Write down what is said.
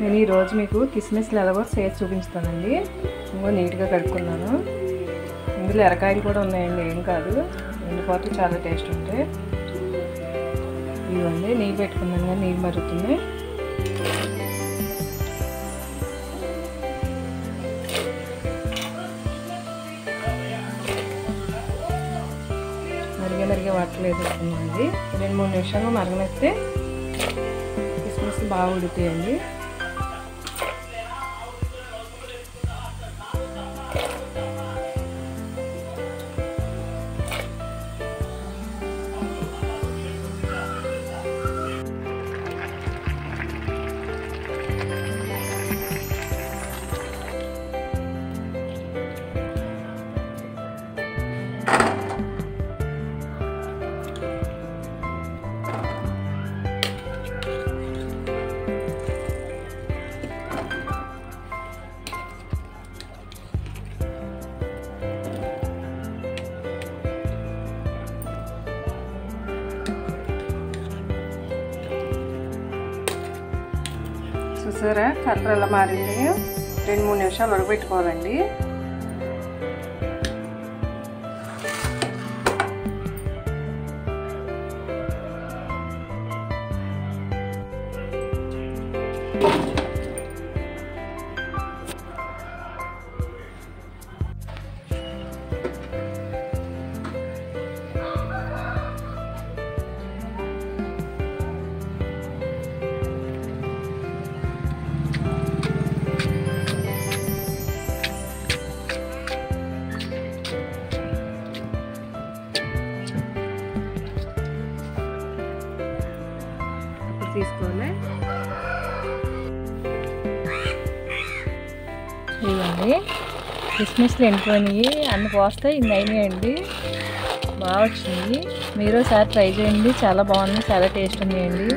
నేను ఈరోజు మీకు కిస్మిస్లు ఎలాగో చేసి చూపించుతానండి ఇంకో నీట్గా కడుక్కున్నాను. ఇందులో ఎరకాయలు కూడా ఉన్నాయండి ఏం కాదు. ఎండిపోతే చాలా టేస్ట్ ఉంటాయి. ఇవ్వండి నెయ్యి పెట్టుకున్నాను కానీ నెయ్యి మరుగుతుంది. మరిగే మరిగే వాటర్ వేసేస్తున్నామండి రెండు మూడు నిమిషాలు మరగనిస్తే కిస్మిస్ బాగా ఉడుతాయండి చూసారా కలర్ ఎలా మారింది? రెండు మూడు నిమిషాలు ఉడకబెట్టుకోవాలండి. అప్పుడు తీసుకోవాలి ఇవ్వండి కిస్మిస్లు ఎండిపోయినాయి అన్ని పోస్తే ఇన్ని అయినాయండి. బాగా వచ్చింది. మీరు ఒకసారి ట్రై చేయండి. చాలా బాగుంది చాలా టేస్ట్ ఉన్నాయండి.